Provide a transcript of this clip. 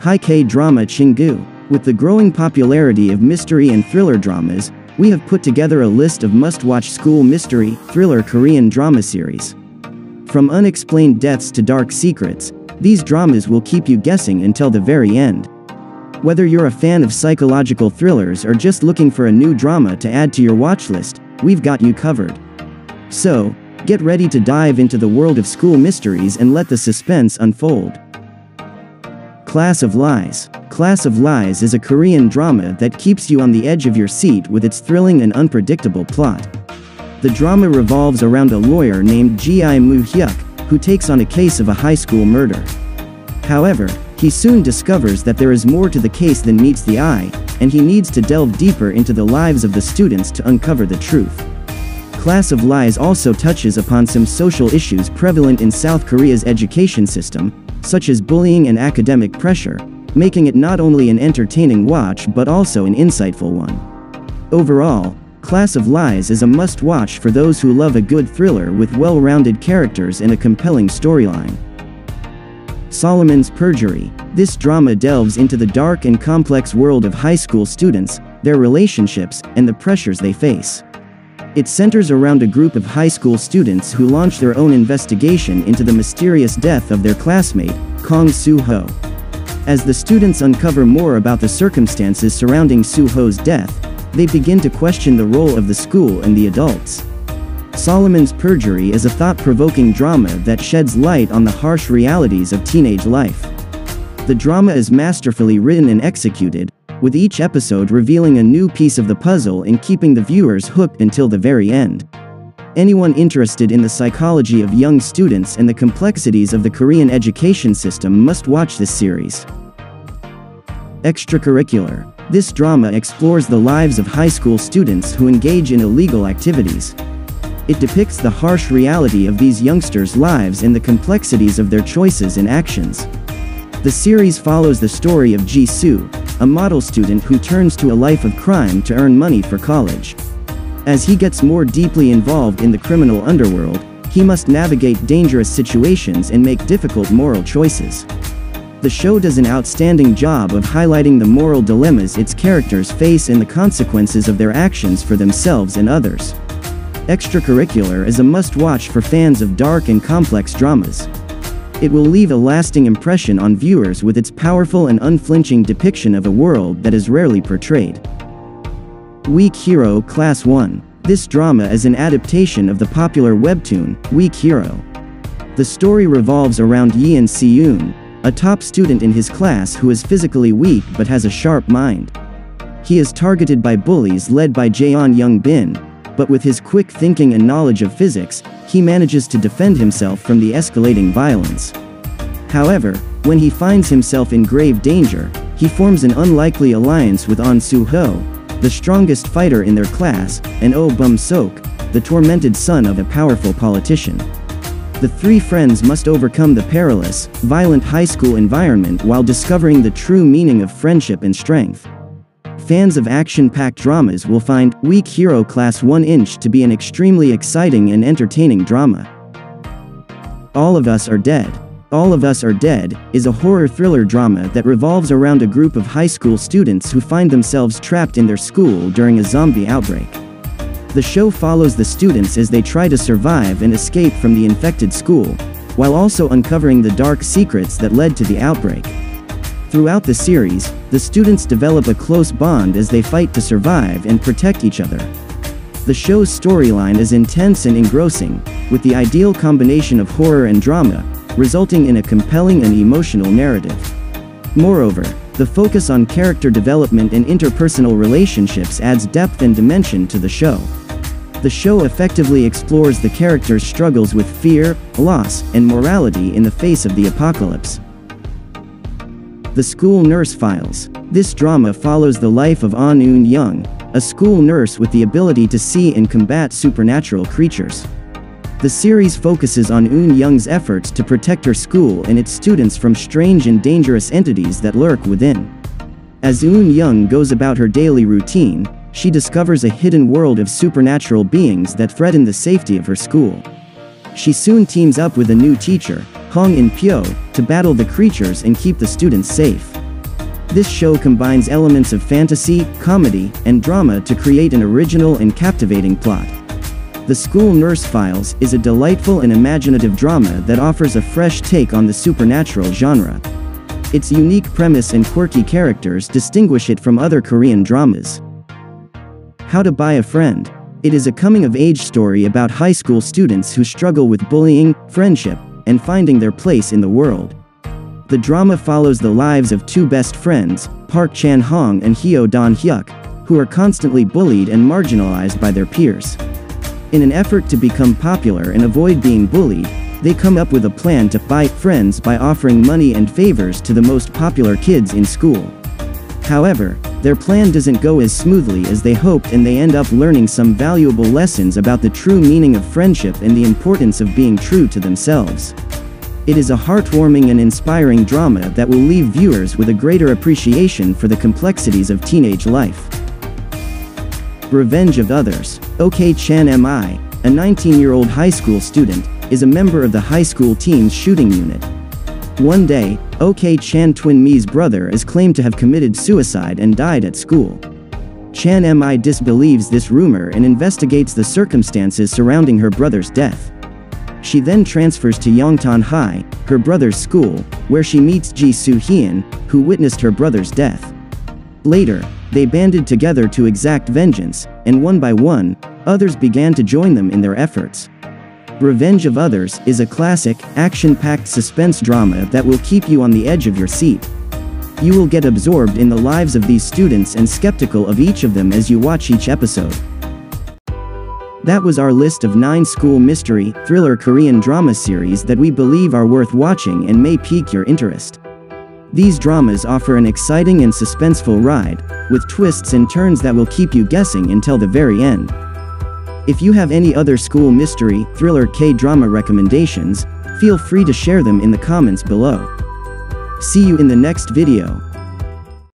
High K Drama Chingu. With the growing popularity of mystery and thriller dramas, we have put together a list of must-watch school mystery, thriller Korean drama series. From unexplained deaths to dark secrets, these dramas will keep you guessing until the very end. Whether you're a fan of psychological thrillers or just looking for a new drama to add to your watch list, we've got you covered. So, get ready to dive into the world of school mysteries and let the suspense unfold. Class of Lies Class of Lies is a Korean drama that keeps you on the edge of your seat with its thrilling and unpredictable plot. The drama revolves around a lawyer named Ki Moo-hyuk, who takes on a case of a high school murder. However, he soon discovers that there is more to the case than meets the eye, and he needs to delve deeper into the lives of the students to uncover the truth. Class of Lies also touches upon some social issues prevalent in South Korea's education system, such as bullying and academic pressure, making it not only an entertaining watch but also an insightful one. Overall, Class of Lies is a must-watch for those who love a good thriller with well-rounded characters and a compelling storyline. Solomon's Perjury. This drama delves into the dark and complex world of high school students, their relationships, and the pressures they face. It centers around a group of high school students who launch their own investigation into the mysterious death of their classmate, Kong Soo-ho. As the students uncover more about the circumstances surrounding Soo-ho's death, they begin to question the role of the school and the adults. Solomon's Perjury is a thought-provoking drama that sheds light on the harsh realities of teenage life. The drama is masterfully written and executed, with each episode revealing a new piece of the puzzle and keeping the viewers hooked until the very end. Anyone interested in the psychology of young students and the complexities of the Korean education system must watch this series. Extracurricular. This drama explores the lives of high school students who engage in illegal activities. It depicts the harsh reality of these youngsters' lives and the complexities of their choices and actions. The series follows the story of Ji-soo, a model student who turns to a life of crime to earn money for college. As he gets more deeply involved in the criminal underworld, he must navigate dangerous situations and make difficult moral choices. The show does an outstanding job of highlighting the moral dilemmas its characters face and the consequences of their actions for themselves and others. Extracurricular is a must-watch for fans of dark and complex dramas. It will leave a lasting impression on viewers with its powerful and unflinching depiction of a world that is rarely portrayed. Weak Hero Class 1 This drama is an adaptation of the popular webtoon, Weak Hero. The story revolves around Yeon Si-eun, a top student in his class who is physically weak but has a sharp mind. He is targeted by bullies led by Jeon Young Bin, but with his quick thinking and knowledge of physics, he manages to defend himself from the escalating violence. However, when he finds himself in grave danger, he forms an unlikely alliance with An Soo-ho, the strongest fighter in their class, and Oh Bum-sok, the tormented son of a powerful politician. The three friends must overcome the perilous, violent high school environment while discovering the true meaning of friendship and strength fans of action-packed dramas will find Weak Hero Class 1 Inch to be an extremely exciting and entertaining drama. All of Us Are Dead. All of Us Are Dead is a horror thriller drama that revolves around a group of high school students who find themselves trapped in their school during a zombie outbreak. The show follows the students as they try to survive and escape from the infected school, while also uncovering the dark secrets that led to the outbreak. Throughout the series, the students develop a close bond as they fight to survive and protect each other. The show's storyline is intense and engrossing, with the ideal combination of horror and drama, resulting in a compelling and emotional narrative. Moreover, the focus on character development and interpersonal relationships adds depth and dimension to the show. The show effectively explores the characters' struggles with fear, loss, and morality in the face of the apocalypse. The School Nurse Files. This drama follows the life of ah An Eun Young, a school nurse with the ability to see and combat supernatural creatures. The series focuses on Eun Young's efforts to protect her school and its students from strange and dangerous entities that lurk within. As Eun Young goes about her daily routine, she discovers a hidden world of supernatural beings that threaten the safety of her school. She soon teams up with a new teacher, Hong In Pyo, to battle the creatures and keep the students safe. This show combines elements of fantasy, comedy, and drama to create an original and captivating plot. The School Nurse Files is a delightful and imaginative drama that offers a fresh take on the supernatural genre. Its unique premise and quirky characters distinguish it from other Korean dramas. How to Buy a Friend. It is a coming-of-age story about high school students who struggle with bullying, friendship, and finding their place in the world. The drama follows the lives of two best friends, Park Chan-hong and Hyo Don-hyuk, who are constantly bullied and marginalized by their peers. In an effort to become popular and avoid being bullied, they come up with a plan to buy friends by offering money and favors to the most popular kids in school. However, their plan doesn't go as smoothly as they hoped and they end up learning some valuable lessons about the true meaning of friendship and the importance of being true to themselves. It is a heartwarming and inspiring drama that will leave viewers with a greater appreciation for the complexities of teenage life. Revenge of Others. OK Chan Mi, a 19-year-old high school student, is a member of the high school team's shooting unit. One day, OK Chan Twin Mi's brother is claimed to have committed suicide and died at school. Chan Mi disbelieves this rumor and investigates the circumstances surrounding her brother's death. She then transfers to Yongtan High, her brother's school, where she meets Ji Soo Hyun, who witnessed her brother's death. Later, they banded together to exact vengeance, and one by one, others began to join them in their efforts. Revenge of Others is a classic, action-packed suspense drama that will keep you on the edge of your seat. You will get absorbed in the lives of these students and skeptical of each of them as you watch each episode. That was our list of 9 school mystery, thriller Korean drama series that we believe are worth watching and may pique your interest. These dramas offer an exciting and suspenseful ride, with twists and turns that will keep you guessing until the very end. If you have any other school mystery, thriller K-drama recommendations, feel free to share them in the comments below. See you in the next video.